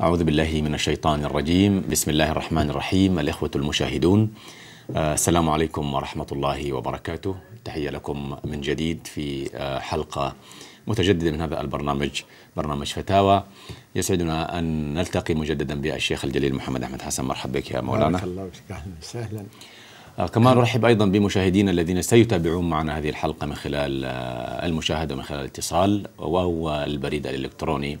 أعوذ بالله من الشيطان الرجيم. بسم الله الرحمن الرحيم. الإخوة المشاهدون آه، السلام عليكم ورحمة الله وبركاته. تحية لكم من جديد في آه، حلقة متجددة من هذا البرنامج برنامج فتاوى. يسعدنا أن نلتقي مجددا بالشيخ الجليل محمد أحمد حسن. مرحبا بك يا مولانا. بارك الله فيك. أهلا وسهلا. آه، كما نرحب أيضا بمشاهدينا الذين سيتابعون معنا هذه الحلقة من خلال المشاهدة ومن خلال الاتصال وهو البريد الإلكتروني.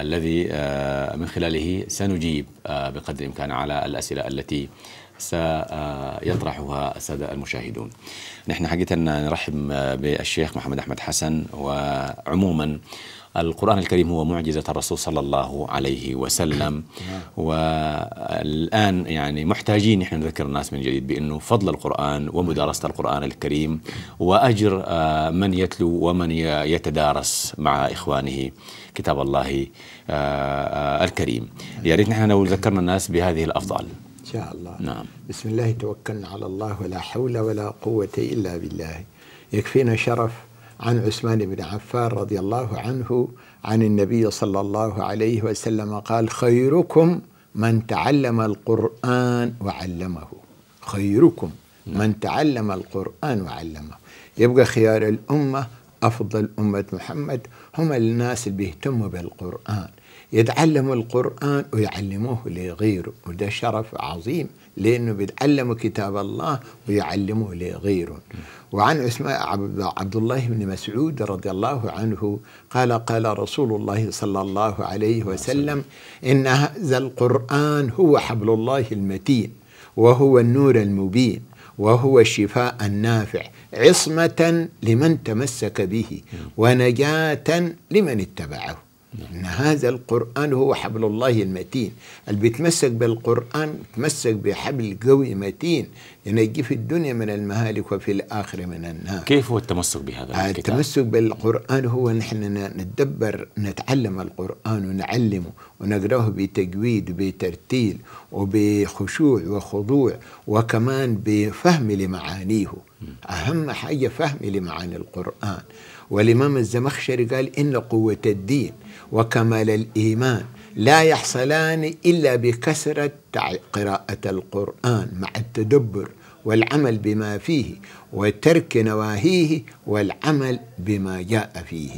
الذي آه، من خلاله سنجيب آه، بقدر الإمكان على الأسئلة التي سيطرحها السادة المشاهدون. نحن حقيقة نرحب بالشيخ محمد أحمد حسن وعموما القرآن الكريم هو معجزة الرسول صلى الله عليه وسلم. والآن يعني محتاجين نحن نذكر الناس من جديد بأنه فضل القرآن ومدارسة القرآن الكريم وأجر آه، من يتلو ومن يتدارس مع إخوانه كتاب الله آه، آه، الكريم. يا ريت نحن لو ذكرنا الناس بهذه الأفضال. شاء الله. نعم. بسم الله. توكلنا على الله. ولا حول ولا قوة إلا بالله. يكفينا شرف عن عثمان بن عفان رضي الله عنه عن النبي صلى الله عليه وسلم قال خيركم من تعلم القرآن وعلمه. خيركم من تعلم القرآن وعلمه. يبقى خيار الأمة أفضل أمة محمد. هم الناس اللي بيهتموا بالقرآن. يتعلموا القرآن ويعلموه لغيره وده شرف عظيم لأنه بيتعلموا كتاب الله ويعلموه لغيره. وعن عبد عبد الله بن مسعود رضي الله عنه قال قال رسول الله صلى الله عليه وسلم إن هذا القرآن هو حبل الله المتين وهو النور المبين وهو الشفاء النافع عصمة لمن تمسك به ونجاة لمن اتبعه. إن هذا القرآن هو حبل الله المتين. اللي بيتمسك بالقرآن بيتمسك بحبل قوي متين. ينجي في الدنيا من المهالك وفي الآخرة من النار. كيف هو التمسك بهذا الكتاب؟ التمسك بالقرآن هو نحن نتدبر نتعلم القرآن ونعلمه ونقرأه بتجويد وبترتيل وبخشوع وخضوع وكمان بفهم لمعانيه. أهم حاجة فهم لمعاني القرآن. والإمام الزمخشري قال إن قوة الدين وكمال الإيمان لا يحصلان إلا بكثرة قراءة القرآن مع التدبر. والعمل بما فيه وترك نواهيه والعمل بما جاء فيه.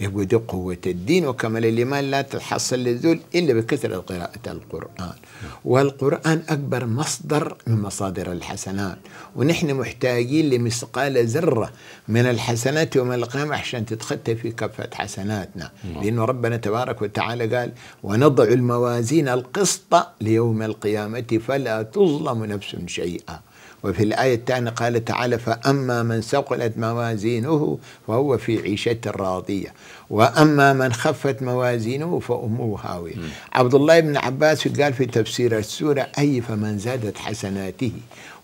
يبقى دي قوة الدين وكمال الإيمان لا تحصل للذل إلا بكثرة قراءة القرآن. والقرآن أكبر مصدر من مصادر الحسنات. ونحن محتاجين لمثقال ذرة من الحسنات يوم القيامة عشان تتختم في كفة حسناتنا. لأن ربنا تبارك وتعالى قال ونضع الموازين القسط ليوم القيامة فلا تظلم نفس شيئا. وفي الآية الثانية قال تعالى فأما من ثقلت موازينه فهو في عيشة راضية. وأما من خفت موازينه فأمه هاوية. عبد الله بن عباس قال في تفسير السورة أي فمن زادت حسناته؟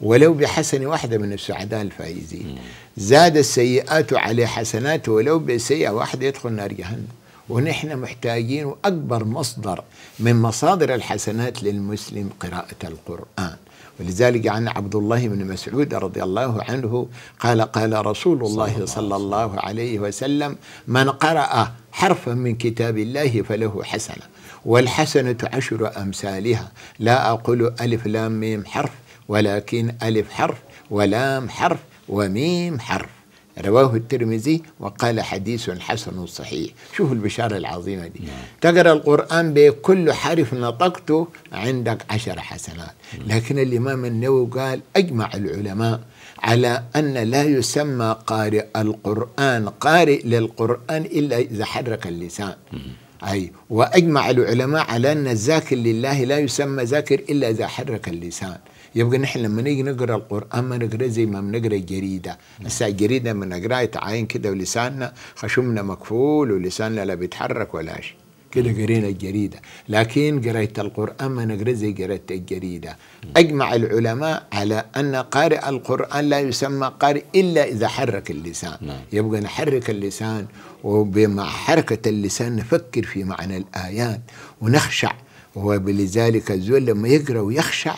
ولو بحسنة واحدة من السعداء الفائزين. زاد السيئات عليه حسناته ولو بسيئة واحدة يدخل نار جهنم. ونحن محتاجين أكبر مصدر من مصادر الحسنات للمسلم قراءة القرآن. ولذلك عن عبد الله بن مسعود رضي الله عنه قال قال رسول الله صلى الله عليه وسلم من قرأ حرفا من كتاب الله فله حسنة والحسنة عشر أمثالها. لا أقول ألف لام ميم حرف ولكن ألف حرف ولام حرف وميم حرف. رواه الترمذي وقال حديث حسن صحيح. شوفوا البشارة العظيمة دي. تقرأ القرآن بكل حرف نطقته عندك عشر حسنات. لكن الإمام النووي قال أجمع العلماء على أن لا يسمى قارئ القرآن قارئ للقرآن إلا إذا حرك اللسان. أي. وأجمع العلماء على أن الذاكر لله لا يسمى ذاكر إلا إذا حرك اللسان. يبقى نحن لما نيجي نقرأ القرآن ما نقرأ زي ما بنقرأ الجريدة. هسه الجريدة لما نقرأها تعاين كده ولساننا خشمنا مكفول ولساننا لا بيتحرك ولا شيء. كده قرينا الجريدة لكن قريت القرآن ما نقرأ زي قرأت الجريدة. أجمع العلماء على أن قارئ القرآن لا يسمى قارئ إلا إذا حرك اللسان. نعم. يبقى نحرك اللسان وبمع حركة اللسان نفكر في معنى الآيات ونخشع. ولذلك الزول لما يقرأ ويخشع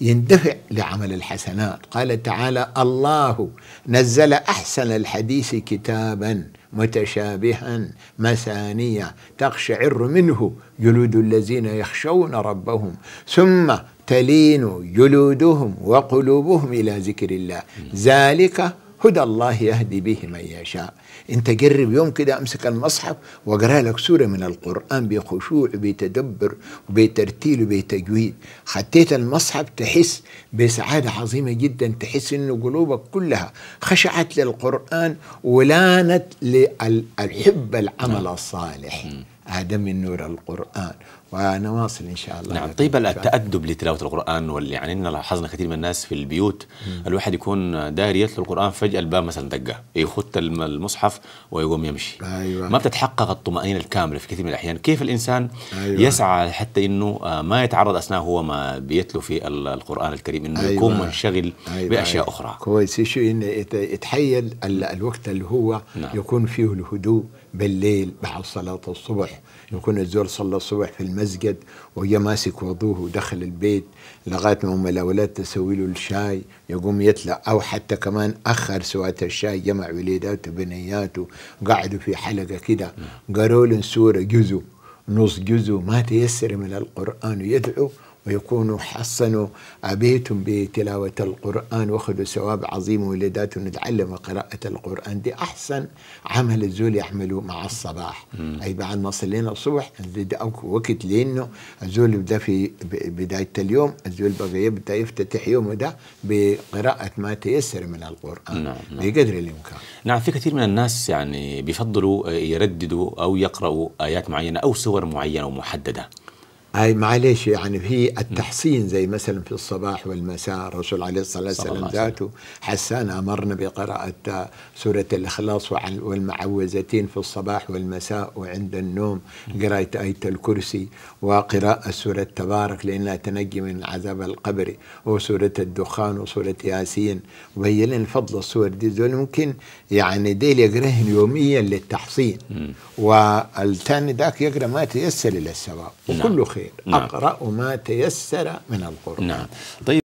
يندفع لعمل الحسنات. قال تعالى الله نزل أحسن الحديث كتابا متشابها مثانية تقشعر منه جلود الذين يخشون ربهم ثم تلين جلودهم وقلوبهم إلى ذكر الله. ذلك هدى الله يهدي به من يشاء. انت جرب يوم كده أمسك المصحف وأقرأ لك سورة من القرآن بخشوع بتدبر وبترتيل وبتجويد خطيت المصحف تحس بسعادة عظيمة جدا تحس إنه قلوبك كلها خشعت للقرآن ولانت للحب العمل الصالح. هذا من نور القرآن ونواصل إن شاء الله نعم طيب التأدب لتلاوة القرآن واللي يعني إن لاحظنا كثير من الناس في البيوت مم. الواحد يكون داير يتلو القرآن فجأة الباب مثلا دقة يخط المصحف ويقوم يمشي أيوة. ما بتتحقق الطمأنينة الكاملة في كثير من الأحيان كيف الإنسان أيوة. يسعى حتى إنه ما يتعرض أثناء هو ما بيتلو في القرآن الكريم إنه أيوة. يكون منشغل أيوة. بأشياء أيوة. أخرى كويس شو إنه يتحيل الوقت اللي هو نعم. يكون فيه الهدوء بالليل بعد صلاة الصبح يكون الزول صلى الصبح في المسجد وهي ماسك وضوه ودخل البيت لغاية ما أم الأولاد تسوي له الشاي يقوم يطلع أو حتى كمان أخر سواة الشاي جمع وليداته وبنياته قعدوا في حلقة كده. قالوا له سورة جزء نص جزء ما تيسر من القرآن يدعو. ويكونوا حصنوا بيتهم بتلاوة القرآن واخذوا ثواب عظيم ولاداتهم نتعلم قراءة القرآن دي أحسن عمل الزول يعمله مع الصباح مم. أي بعد ما صلينا الصبح وقت لأنه الزول يبدأ في بداية اليوم الزول بقى يبدأ يفتتح يومه ده بقراءة ما تيسر من القرآن نعم. نعم. بقدر الإمكان نعم في كثير من الناس يعني بيفضلوا يرددوا أو يقرأوا آيات معينة أو سور معينة ومحددة هاي معلش يعني هي التحصين زي مثلا في الصباح والمساء الرسول عليه الصلاة والسلام ذاته حسان أمرنا بقراءة سورة الإخلاص والمعوذتين في الصباح والمساء وعند النوم قراءة آية الكرسي وقراءة سورة تبارك لأنها تنجي من عذاب القبر وسورة الدخان وسورة ياسين. وبين لنا فضل السور دي دول ممكن يعني ديل يقرأهن يوميا للتحصين. والثاني ذاك يقرأ ما تيسر إلى الثواب وكله خير. نعم. أقرأ ما تيسر من القرآن نعم طيب